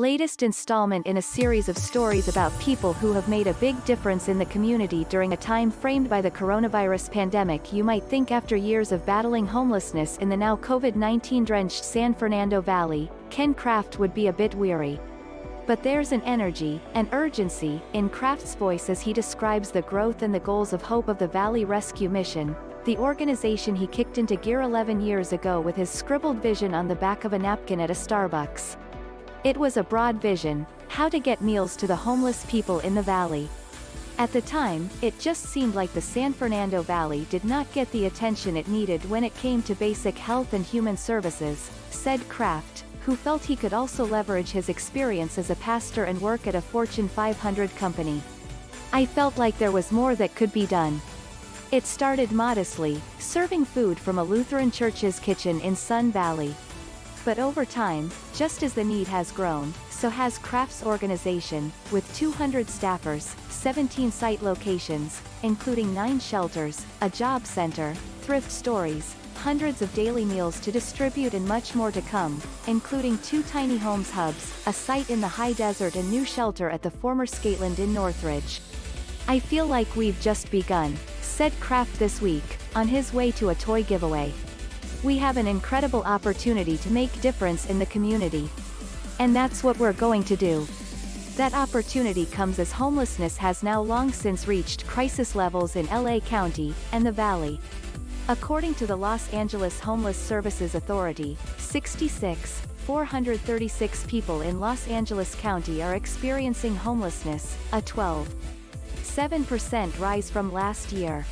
latest installment in a series of stories about people who have made a big difference in the community during a time framed by the coronavirus pandemic you might think after years of battling homelessness in the now COVID-19 drenched San Fernando Valley, Ken Craft would be a bit weary. But there's an energy, an urgency, in Craft's voice as he describes the growth and the goals of Hope of the Valley Rescue Mission, the organization he kicked into gear 11 years ago with his scribbled vision on the back of a napkin at a Starbucks. It was a broad vision, how to get meals to the homeless people in the valley. At the time, it just seemed like the San Fernando Valley did not get the attention it needed when it came to basic health and human services, said Craft, who felt he could also leverage his experience as a pastor and work at a Fortune 500 company. I felt like there was more that could be done. It started modestly, serving food from a Lutheran church's kitchen in Sun Valley. But over time, just as the need has grown, so has Craft's organization, with 200 staffers, 17 site locations, including 9 shelters, a job center, thrift stories, hundreds of daily meals to distribute and much more to come, including two tiny homes hubs, a site in the high desert and new shelter at the former Skateland in Northridge. I feel like we've just begun, said Craft this week, on his way to a toy giveaway. We have an incredible opportunity to make difference in the community. And that's what we're going to do. That opportunity comes as homelessness has now long since reached crisis levels in LA County, and the Valley. According to the Los Angeles Homeless Services Authority, 66, 436 people in Los Angeles County are experiencing homelessness, a 12. 7% rise from last year.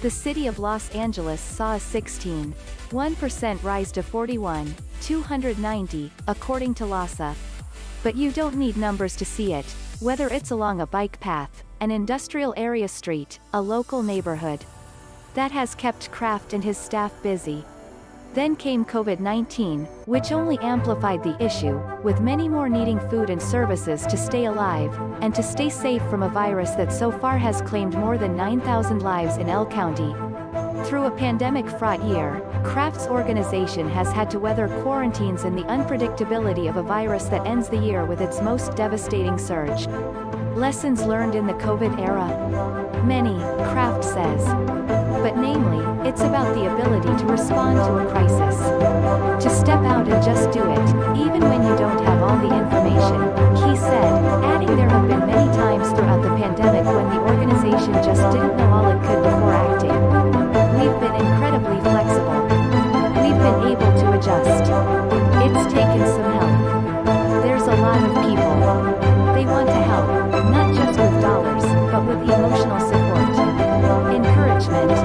The city of Los Angeles saw a 16. 1% rise to 41, 290, according to LAHSA. But you don't need numbers to see it, whether it's along a bike path, an industrial area street, a local neighborhood. That has kept Craft and his staff busy. Then came COVID-19, which only amplified the issue, with many more needing food and services to stay alive, and to stay safe from a virus that so far has claimed more than 9,000 lives in L County. Through a pandemic-fraught year, Craft's organization has had to weather quarantines and the unpredictability of a virus that ends the year with its most devastating surge. Lessons learned in the COVID era? Many, Craft says. It's about the ability to respond to a crisis. To step out and just do it, even when you don't have all the information, he said, adding there have been many times throughout the pandemic when the organization just didn't know all it could before acting. We've been incredibly flexible. We've been able to adjust. It's taken some help. There's a lot of people. They want to help, not just with dollars, but with emotional support, encouragement,